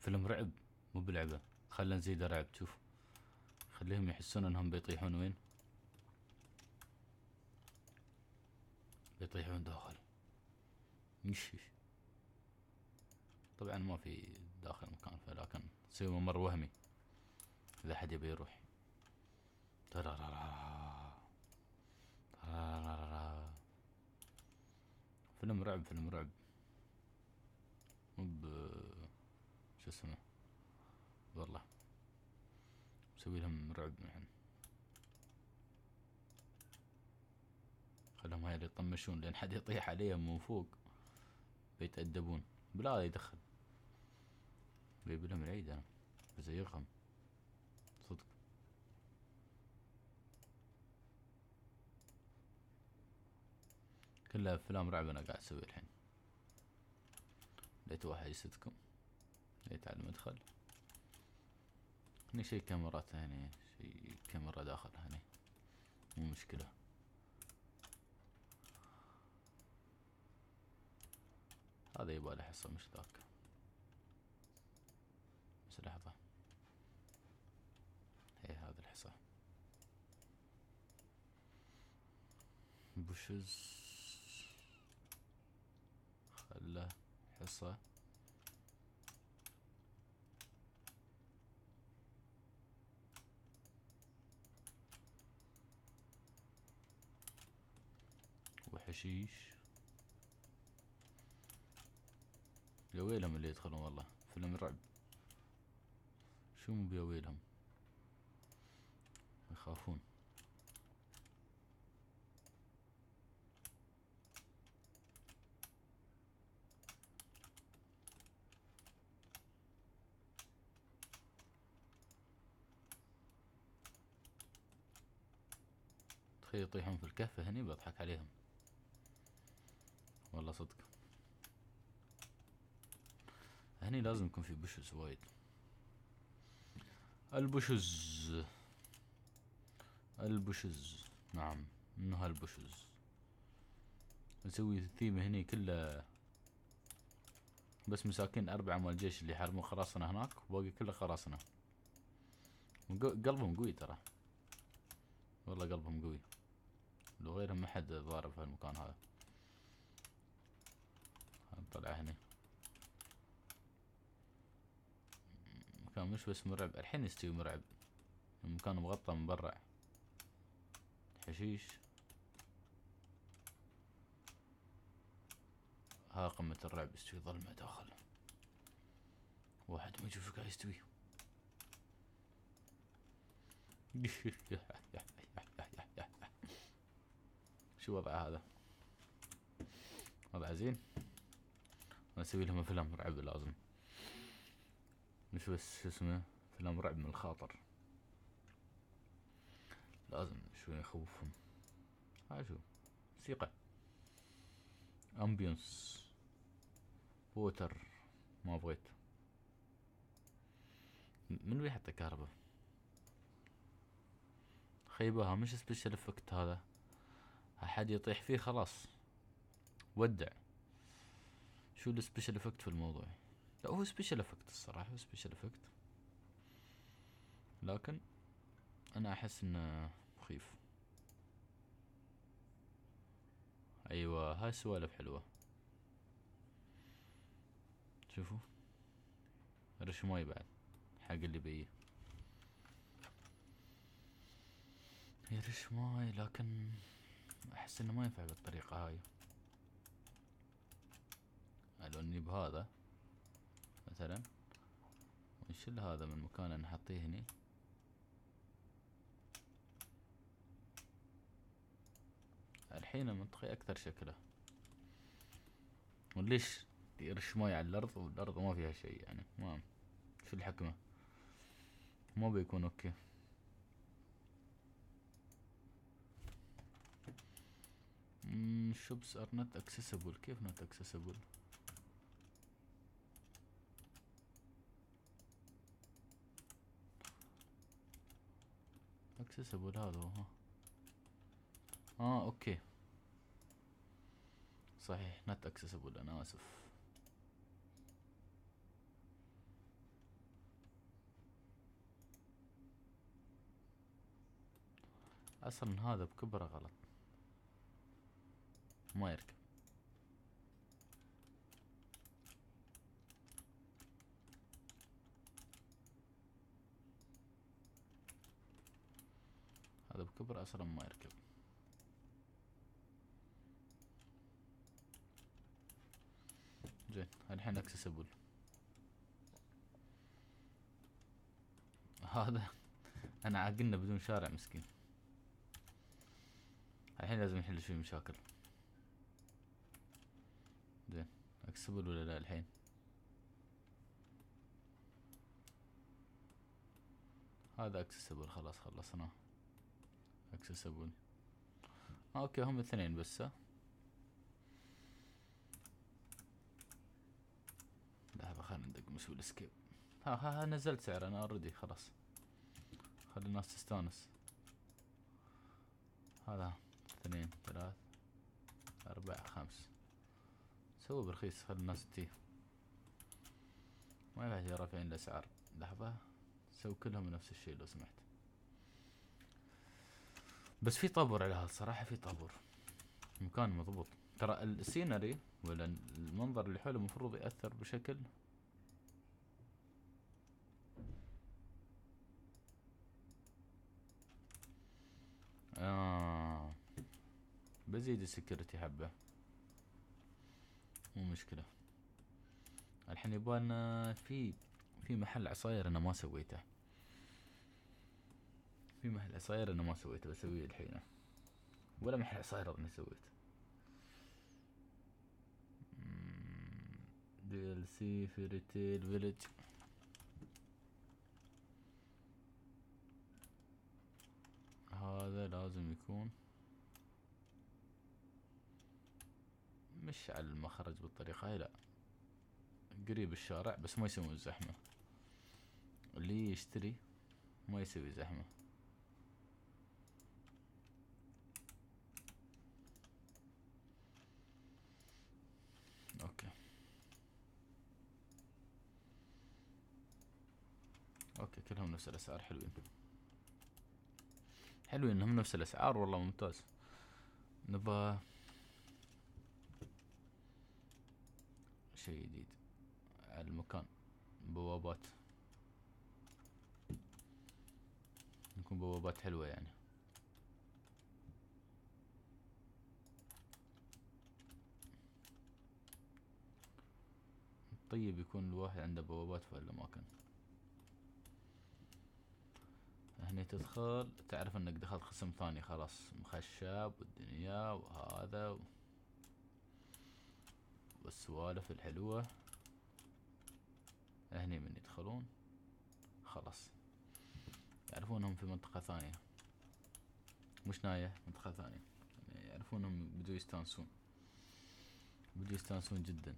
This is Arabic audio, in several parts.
فيلم رعب مو بلعبة. خلنا نزيد رعب شوف. خليهم يحسون إنهم بيطيحون. وين؟ بيطيحون داخل. مش طبعا ما في داخل المكان فلكن تسوي ممر وهمي. إذا حد يبي يروح. فيلم رعب فيلم رعب. مو ب شو اسمه؟ والله. مسوي لهم رعب يعني خلهم هاي اللي يطمشون لأن حد يطيح عليهم من فوق. بيتأدبون. بلا يدخل. بيبي لهم العيد أنا. بزيغهم صدق كلها أفلام رعب أنا قاعد أسوي الحين. لقيت واحد يسدكم لقيت على المدخل. هني شي كاميرات هني شي كاميرا داخل هني. مو مشكلة. هذا يبغى حصة مش ذاك. بس لحظة. هي هذا الحصة. بوشز. خله حصة. وحشيش. يا ويلهم اللي يدخلون والله فيلم رعب. شو مو بيا ويلهم؟ يخافون. تخيل يطيحون في الكهف هني بضحك عليهم. والله صدق. هني لازم يكون في بشز وايد. البشز. البشز. نعم من هالبشز؟ نسوي الثيم هني كله. بس مساكين أربعة مال الجيش اللي يحاربون خراصنا هناك وباقي كله خراصنا قلبهم قوي ترى. والله قلبهم قوي. لو غيرهم ما حد ضارب في المكان هذا. نطلع هنا مكان مش بس مرعب الحين يستوي مرعب. المكان مغطى من برا. حشيش. ها قمة الرعب يستوي ظلمة داخل. واحد ما يشوفك يستوي. شو وضع هذا؟ وضع زين. أسوي لهم افلام رعب لازم. مش بس شو اسمه؟ فيلم رعب من الخاطر. لازم شوي نخوفهم هاي شو؟ موسيقى. ambience water ما بغيت. من حتى كهرباء خيبها مش special effect هذا. احد يطيح فيه خلاص. ودع. شو ال special effect في الموضوع؟ لا هو special effect الصراحة هو special effect لكن أنا أحس إنه مخيف. أيوه هاي سوالف حلوة. شوفوا. رش ماي بعد. حق اللي بيه يرش ماي لكن أحس إنه ما ينفع بالطريقة هاي. لو إني بهذا مثلا. ونشيل هذا من مكانه نحطيه هني؟ الحين المنطقي أكثر شكله. وليش؟ يرش ماي على الأرض والأرض ما فيها شيء يعني ما شو الحكمة؟ ما بيكون okay. Shops are not accessible. كيف not accessible accessible هذا ها آه okay. صحيح not accessible أنا آسف. أصلا هذا بكبرة غلط. ما يركب. هذا بكبره أصلا ما يركب. زين الحين اكسسبل هذا أنا عاقلنا بدون شارع مسكين. الحين لازم نحل شوي مشاكل زين accessible ولا لا الحين؟ هذا accessible خلاص خلصنا. accessible okay هم اثنين بس لحظة خلينا ندق مسوي ال escape ها ها ها نزلت سعر أنا already خلاص. خلي الناس تستانس. هذا اثنين ثلاث أربعة خمس. سووا برخيص خلي الناس تجي ما ينفع رافعين الأسعار. لحظة. سووا كلهم نفس الشيء لو سمحت. بس في طابور على هذا الصراحة في طابور. مكان مضبوط. ترى ال scenery ولا المنظر اللي حوله المفروض يأثر بشكل آه. بزيد ال security حبة. مو مشكلة. الحين يبغالنا في في محل عصاير أنا ما سويته. في محل عصاير أنا ما سويته بسويه الحين. ولا محل عصاير أنا سويته DLC في retail village هذا لازم يكون. مش على المخرج بالطريقة هاي لا. قريب الشارع بس ما يسوي زحمة. اللي يشتري ما يسوي زحمة. okay. okay كلهم نفس الأسعار حلوين. حلوين انهم نفس الأسعار والله ممتاز. نبغى شيء جديد المكان. بوابات. يكون بوابات حلوة يعني. طيب يكون الواحد عنده بوابات في الأماكن. هني تدخل تعرف إنك دخلت قسم ثاني خلاص. مخشب والدنيا وهذا و... والسوالف الحلوة. هني من يدخلون. خلاص. يعرفونهم في منطقة ثانية. مش ناية منطقة ثانية. يعني يعرفونهم بدو يستانسون. بدو يستانسون جدا.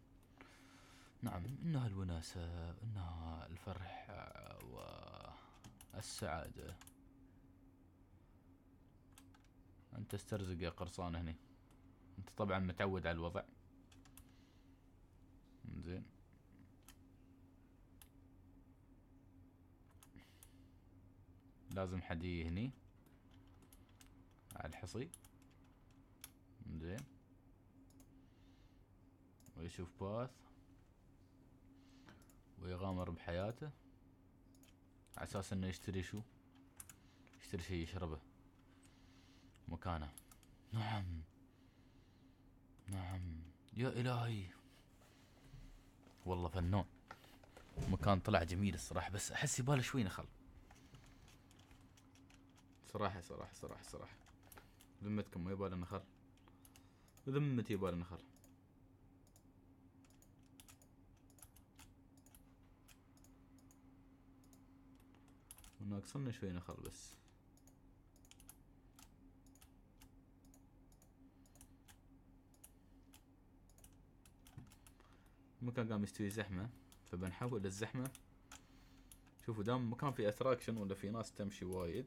نعم إنها الوناسة إنها الفرح والسعادة أنت استرزق يا قرصان هني. أنت طبعا متعود على الوضع. زين لازم حد هني. على الحصي. زين ويشوف باث. ويغامر بحياته. على أساس إنه يشتري شو؟ يشتري شي يشربه. مكانه. نعم. نعم. يا إلهي. والله فنون. مكان طلع جميل الصراحة بس أحس يباله شوي نخل. صراحة صراحة صراحة صراحة. ذمتكم ما يباله نخل. ذمتي يباله نخل. وناقصنا شوي نخل بس. المكان قام يستوي زحمة فبنحول الزحمة شوفوا دام مكان فيه اتراكشن ولا في ناس تمشي وايد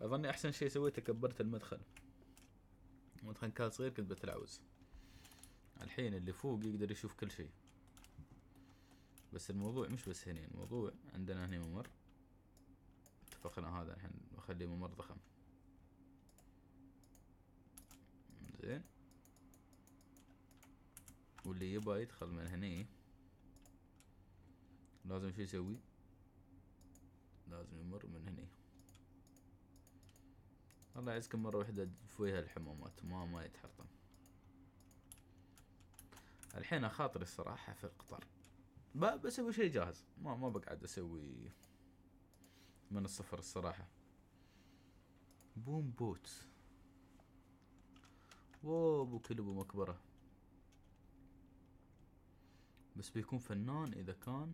أظني أحسن شي سويته كبرت المدخل. المدخل كان صغير كنت بتلعوز. الحين اللي فوق يقدر يشوف كل شيء بس الموضوع مش بس هني الموضوع عندنا هني ممر. اتفقنا هذا الحين نخليه ممر ضخم زين واللي يبغى يدخل من هني لازم شو يسوي لازم يمر من هني الله يعزكم مرة واحدة فويها الحمامات ما ما يتحرطم. الحين خاطري الصراحة في القطار بسوي شيء جاهز. ما ما بقعد أسوي من الصفر الصراحة. بوم بوت واو أبو كلب ومكبرة بس بيكون فنان إذا كان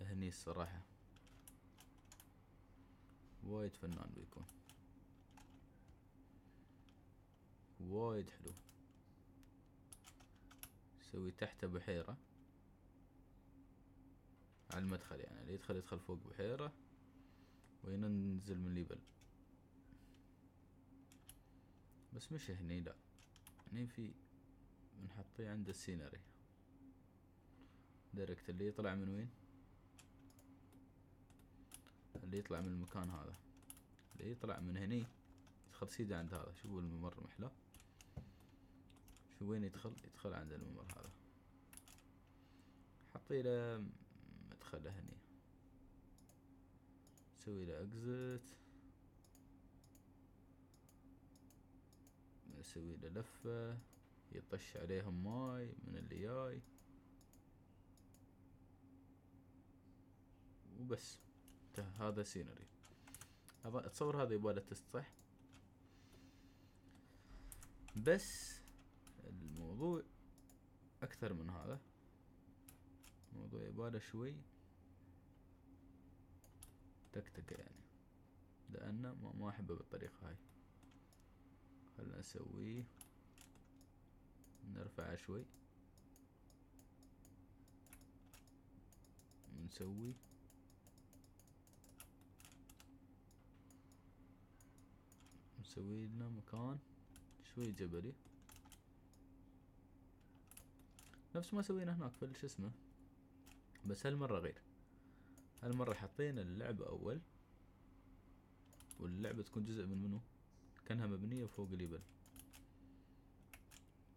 هني الصراحة. وايد فنان بيكون. وايد حلو. سوي تحته بحيرة. على المدخل يعني اللي يدخل يدخل فوق بحيرة. وينزل من ليبل بس مش هني لا. هني في بنحطيه عند ال scenery. direct اللي يطلع من وين؟ اللي يطلع من المكان هذا. اللي يطلع من هني يدخل سيدة عند هذا. شوفوا الممر محلى؟ شو وين يدخل؟ يدخل عند الممر هذا. حطي له مدخله هني. سوي له اكزت نسوي له لفة. يطش عليهم ماي من اللي جاي. وبس. هذا سينري اتصور هذا يبغى تست صح؟ بس الموضوع أكثر من هذا. الموضوع يبغى شوي تكتكة يعني. لأنه ما أحبه بالطريقة هاي. خلنا نسويه. نرفعه شوي. نسوي نسوي لنا مكان شوي جبلي. نفس ما سوينا هناك في شو اسمه بس هالمرة غير. هالمرة حطينا اللعبة أول واللعبة تكون جزء من منو؟ كأنها مبنية فوق ليبل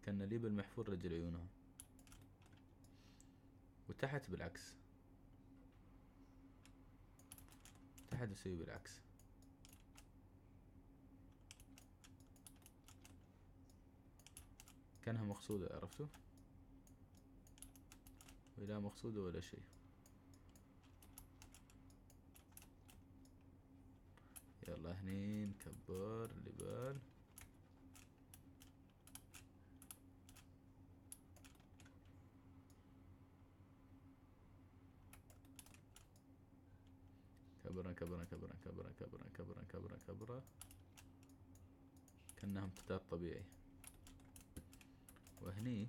كان ليبل محفور رجل عيونها وتحت بالعكس. تحت أسوي بالعكس. كانها مقصودة عرفتوا؟ ولا مقصودة ولا شيء. يلا هني نكبر اللبال كبرا كبرا كبرا كبرا كبرا كبرا كبرا كبرا. كأنها امتداد طبيعي. وهني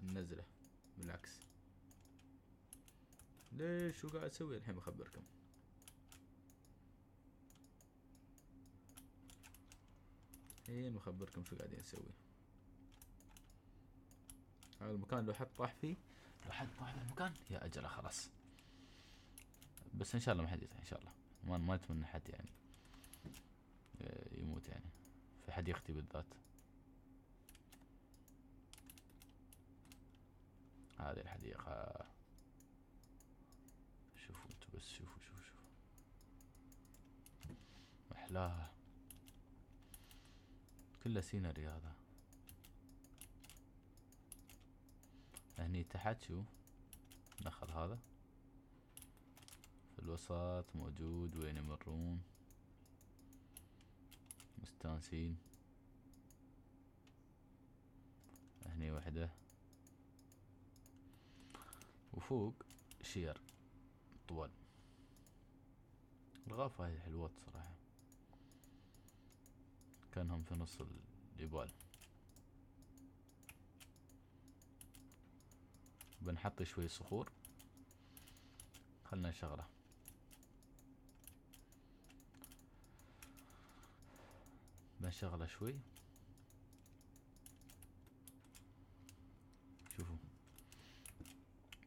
النزلة بالعكس. ليش؟ شو قاعد أسوي؟ الحين بخبركم. الحين بخبركم شو قاعدين نسوي. هذا المكان لو حد طاح فيه لو حد طاح بالمكان يا أجله خلاص. بس إن شاء الله ما حد يطيح إن شاء الله. ما ما اتمنى حد يعني آه، يموت يعني. في حد يختي بالذات. هذه الحديقة. شوفوا أنتوا بس شوفوا شوفوا شوفوا. محلاها. كلها scenery هذا. هني تحت شو؟ دخل هذا. في الوسط موجود. وين يمرون؟ مستانسين. هني وحدة. وفوق شير طوال. الغرفة هاي حلوات صراحة. كأنهم في نص الجبال. بنحط شوي صخور. خلنا نشغله بنشغله شوي شوفوا.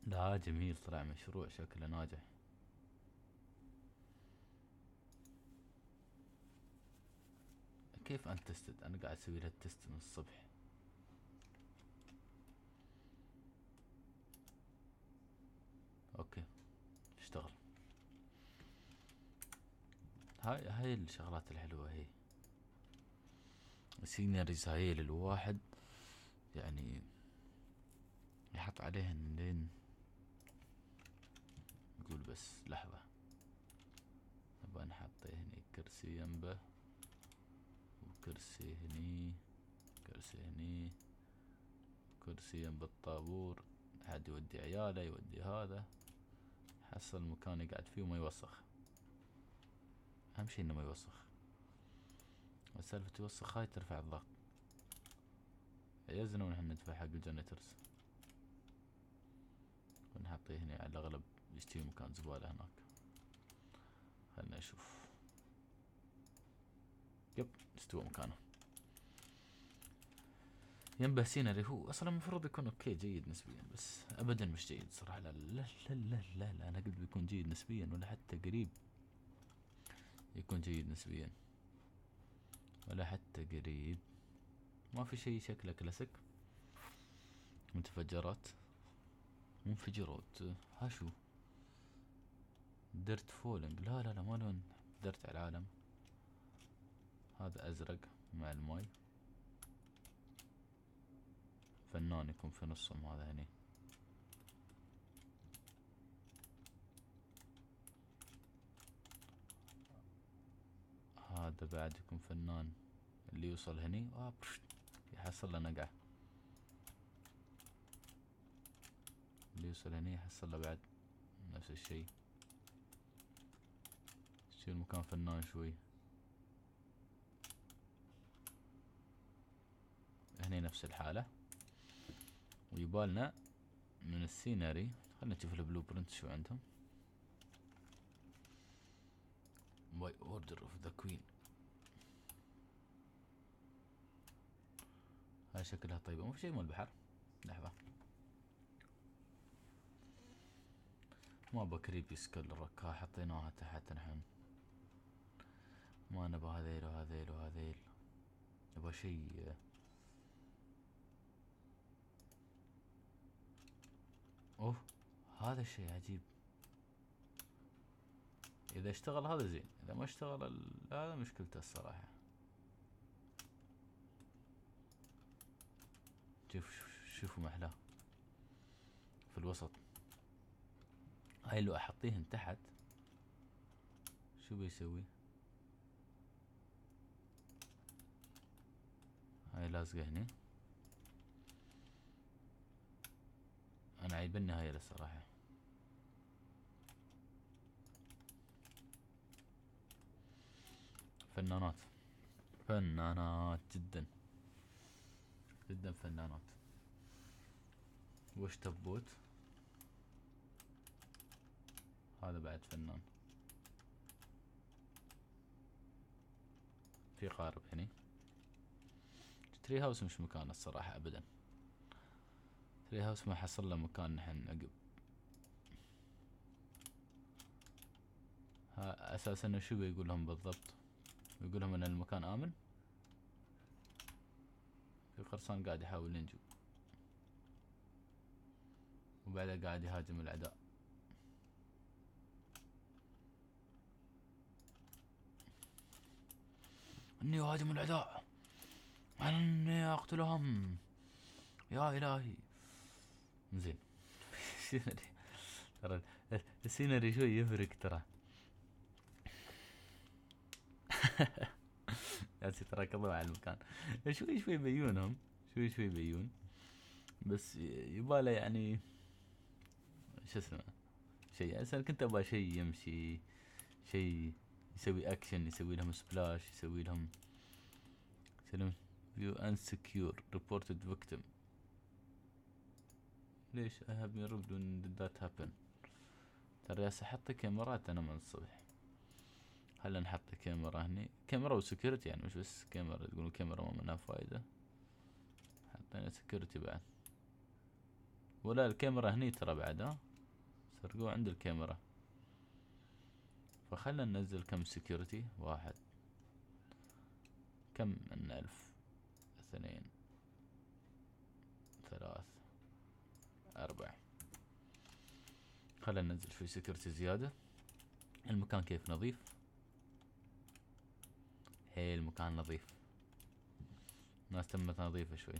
لا جميل طلع مشروع شكله ناجح. كيف untested؟ أنا قاعد أسوي له test من الصبح. okay اشتغل. هاي هاي الشغلات الحلوة هي. ال sceneries هاي للواحد يعني يحط عليهن لين يقول بس لحظة. نبغى نحط هني كرسي ينبه وكرسي هني كرسي هني كرسي ينبه الطابور. حد يودي عياله يودي هذا. حصل المكان يقعد فيه وما يوسخ. أهم شي إنه ما يوسخ. سالفة يوسخ هاي ترفع الضغط. يزنا ونحن ندفع حق ال generators. ونحطيه هنا على الأغلب يشتري مكان زبالة هناك. خلنا نشوف. yep استوى مكانه. ينبه scenery هو أصلا المفروض يكون okay جيد نسبيا بس ابدا مش جيد صراحة. لا لا لا لا لا, لا أنا قلت بيكون جيد نسبيا ولا حتى قريب يكون جيد نسبيا. ولا حتى قريب. ما في شيء شكله كلاسيك. متفجرات منفجرات. ها شو درت فولنج لا لا لا ما لون. درت على العالم. هذا أزرق مع الماي. فنان يكون في نصهم هذا هني. هذا بعد يكون فنان اللي يوصل هني؟ آه يحصل له نقعة اللي يوصل هني يحصل له بعد نفس الشي يصير مكان فنان شوي. هني نفس الحالة. ويبالنا من السيناري. خلنا نشوف البلو برنت شو عندهم. باي اوردر اوف ذا كوين هاي شكلها طيبة مو في شي مال البحر. لحظة. ما بكريبي سكل الركاه حطيناها تحت نحن. ما نبى هذيل وهذيل وهذيل. نبى شي أوه هذا الشيء عجيب. إذا اشتغل هذا زين. إذا ما اشتغل هذا مشكلته الصراحة. شوف شوفوا محلاه. في الوسط. هاي لو أحطيهن تحت. شو بيسوي؟ هاي لازقة هني. أنا عيبني هاي الصراحة فنانات. فنانات جدا. جدا فنانات. وش تبوت؟ هذا بعد فنان. في قارب هني. تري هاوس مش مكانه الصراحة ابدا. تري هاوس ما حصل له مكان نحن عقب أساسا شو بيقول لهم بالضبط؟ يقول لهم إن المكان آمن؟ في قرصان قاعد يحاول ينجو. وبعدها قاعد يهاجم الأعداء. إني أهاجم الأعداء. إني أقتلهم. يا إلهي. زين. ترى السيناري شوي يفرق ترى. جالس يتركضوا على المكان. شوي شوي بيونهم شوي شوي بيون بس يباله يعني شو اسمه شيء. أصلا كنت أبغى شيء يمشي شيء يسوي اكشن يسوي لهم splash يسوي لهم some feel insecure reported victim ليش robbed when did that happen ترى أحط كاميرات أنا من الصبح. خلنا نحط كاميرا هني؟ كاميرا و security يعني مش بس كاميرا. تقولون كاميرا ما منها فايدة. حطينا security بعد. ولا الكاميرا هني ترى بعد ها؟ سرقوه عند الكاميرا. فخلنا ننزل كم security؟ واحد. كم من ألف؟ اثنين. ثلاث. أربع. خلنا ننزل شوي security زيادة. المكان كيف؟ نظيف. هي المكان نظيف. الناس تمت نظيفة شوي.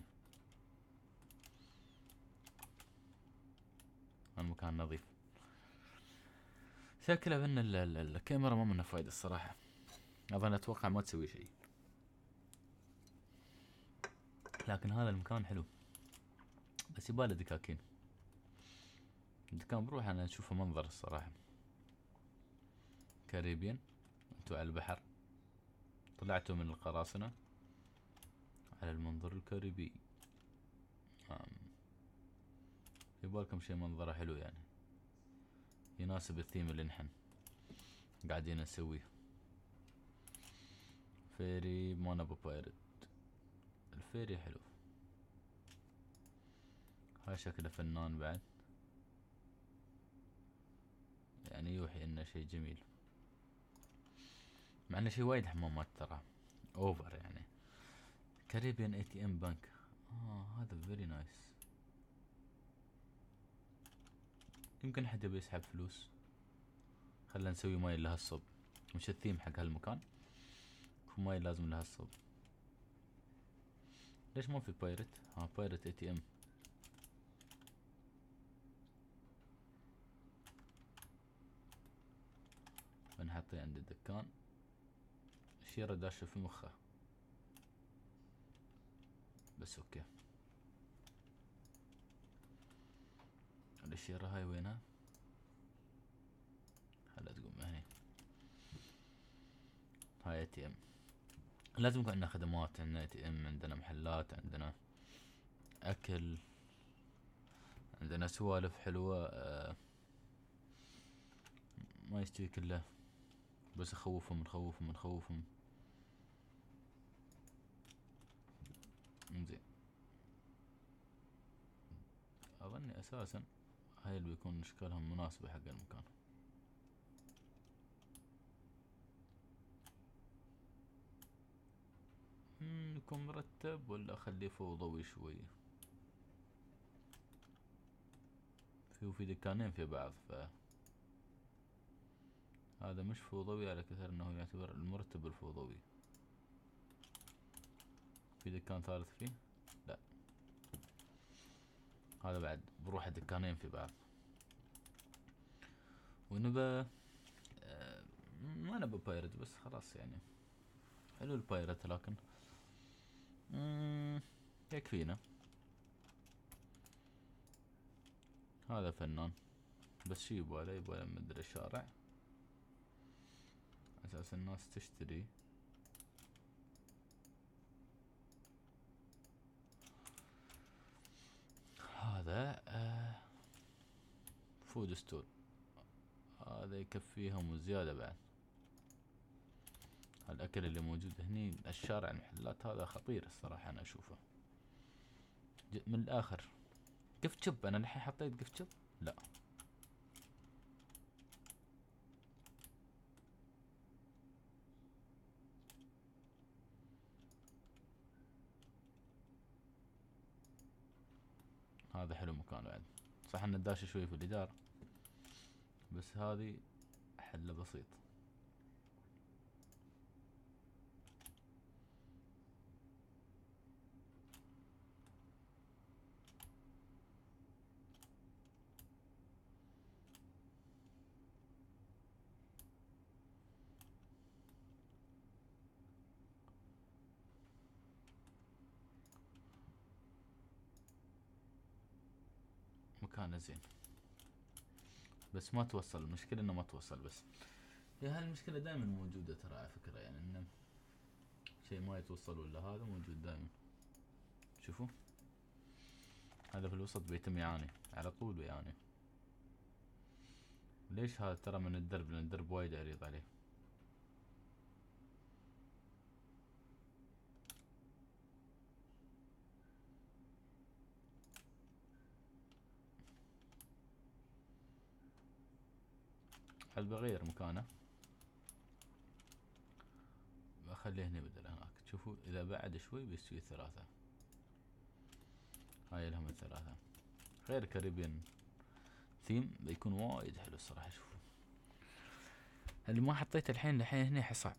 المكان نظيف. شكله بان الكاميرا ما منها فايدة الصراحة. أظن أتوقع ما تسوي شيء. لكن هذا المكان حلو. بس يباله دكاكين. الدكان بروح أنا أشوفه منظر الصراحة. كاريبيان. انتو على البحر. طلعتوا من القراصنة على المنظر الكاريبي. يبالكم شي منظره حلو يعني. يناسب الثيم اللي نحن قاعدين نسويه. fairy ما نبى pirate ال fairy حلو. هاي شكله فنان بعد. يعني يوحي إنه شي جميل. مع إنه شي وايد حمامات ترى. over يعني. Caribbean ATM bank آه هذا very nice يمكن حد يبي يسحب فلوس. خلنا نسوي ماي لهالصوب مش الثيم حق هالمكان. في ماي لازم لهالصوب ليش ما في pirate ها pirate ATM بنحطه عند الدكان. شيرة داشة في مخه. بس okay. الشيرة هاي وينها؟ خلها تقوم هني. هاي ATM لازم يكون عندنا خدمات عندنا ATM عندنا محلات عندنا أكل عندنا سوالف حلوة آه ما يستوي كله. بس اخوفهم نخوفهم نخوفهم. زين اظني أساسا هاي اللي بيكون اشكالهم مناسبة حق المكان. يكون مرتب ولا اخليه فوضوي شوي؟ في وفي دكانين في بعض ف هذا مش فوضوي على كثر انه يعتبر المرتب الفوضوي في دكان ثالث فيه؟ لا. هذا بعد بروح دكانين في بعض. ونبى آه، ما نبى بايرت بس خلاص يعني. حلو البايرت لكن. يكفينا هذا فنان. بس شي يبغى يبغى مدري الشارع أساس الناس تشتري. هذا آه food store هذا يكفيهم وزيادة بعد. الأكل اللي موجود هني الشارع المحلات هذا خطير الصراحة أنا أشوفه. من الآخر. جفت شب أنا الحين حطيت جفت شب لا هذا حلو مكان بعد. صح ان الداشة شوي في الإدارة. بس هذه حل بسيط زين بس ما توصل المشكلة إنه ما توصل بس. هي هالمشكلة دائما موجودة ترى على فكرة يعني إنه شيء ما يتوصل ولا هذا موجود دائما. شوفوا. هذا في الوسط بيتم يعاني على طول يعاني ليش هذا ترى من الدرب؟ لأن الدرب وايد عريض عليه. خل بغير مكانه. بخليه هنا بدل هناك. شوفوا إذا بعد شوي بيستوي ثلاثة هاي لهم الثلاثة. غير Caribbean theme بيكون وايد حلو الصراحة شوفوا. اللي ما حطيته الحين الحين هنا حصى.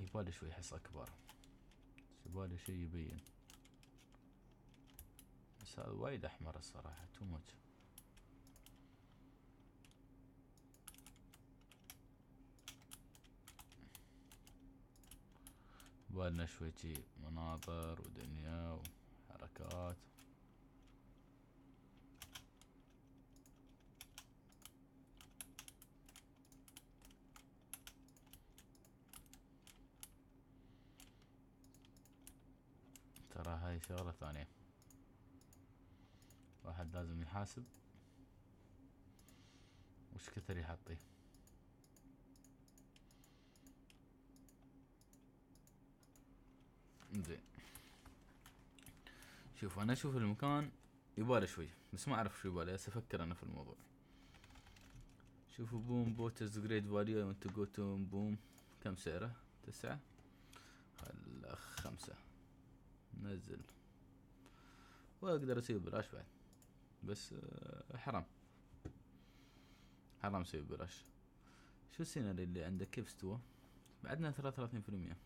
يبالي شوي حصى أكبر. يبالي شي يبين. بس هذا وايد أحمر الصراحة تو ماتش بالنا شوي شي مناظر ودنيا وحركات. ترى هاي شغلة ثانية. واحد لازم يحاسب. وش كثر يحطي؟ زين. شوف أنا أشوف المكان يباله شوي بس ما أعرف شو يباله هسه أفكر أنا في الموضوع. شوفوا بوم بوتز جريد فاليو وانت تو بوم كم سعره؟ تسعة. خل خمسة. نزل. وأقدر أسوي بلاش بعد. بس آه، حرام. حرام أسوي بلاش شو السيناريو اللي عندك؟ كيف استوى؟ بعدنا ثلاثة وثلاثين في المية.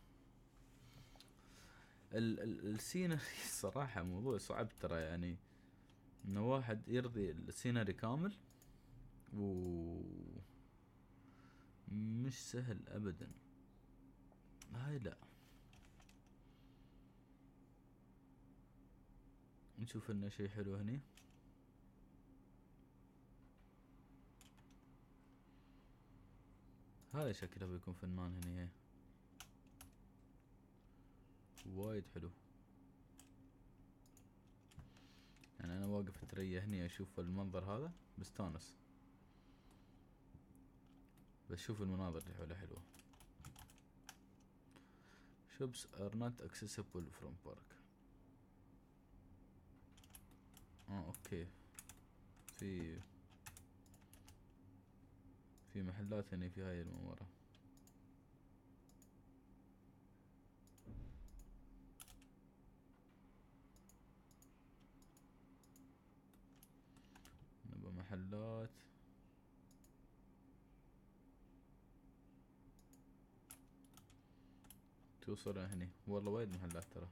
السيناري الصراحة موضوع صعب ترى يعني. إنه واحد يرضي السيناري كامل و مش سهل ابدا. هاي لا. نشوف لنا شي حلو هني. هذا شكله بيكون فنان هني وايد حلو. يعني أنا واقف اتريا هني أشوف المنظر هذا بستانس بس شوف المناظر اللي حوله حلوة. Shops are not accessible from park. آه okay. في في محلات هني في هاي الممرة نبى محلات توصل هني. والله وايد محلات ترى.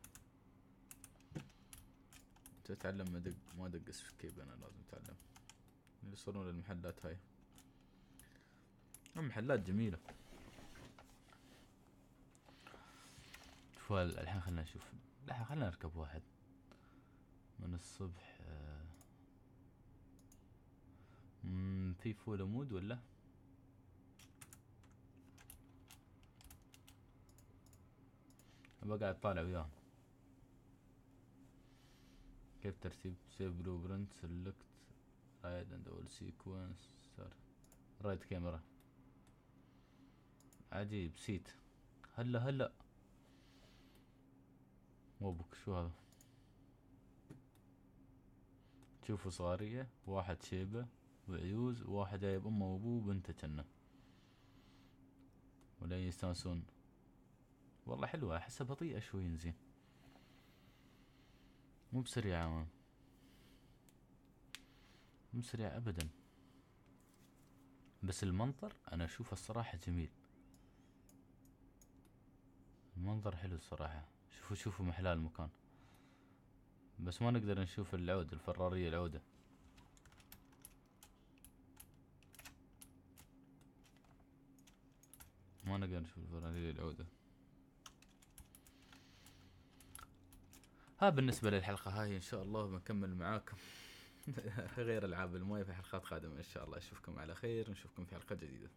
تتعلم ما دق ما في كيب أنا لازم اتعلم يوصلون للمحلات هاي. محلات جميلة. شوف الحين خلنا نشوف. الحين خلنا نركب واحد. من الصبح آه، في فول مود ولا؟ بقعد طالع وياهم. كيف ترتيب؟ سيف بلو برنت سلكت رايد اند اول سيكونس رايد كاميرا عجيب سيت هلا هلا. موبك شو هذا؟ تشوفوا صغارية واحد شيبة. وعيوز وواحد جايب أمه وأبوه وبنته جنة ولا يستانسون. والله حلوة أحسها بطيئة شوي زين مو بسريعة. مو بسريعة ابدا. بس المنظر أنا أشوفه الصراحة جميل. المنظر حلو الصراحة. شوفوا شوفوا محلى المكان. بس ما نقدر نشوف العود الفرارية العودة. ما نقدر نشوف الفرارية العودة. ها بالنسبة للحلقة هاي إن شاء الله بنكمل معاكم. غير ألعاب الموية في حلقات قادمة إن شاء الله أشوفكم على خير نشوفكم في حلقة جديدة.